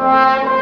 Bye.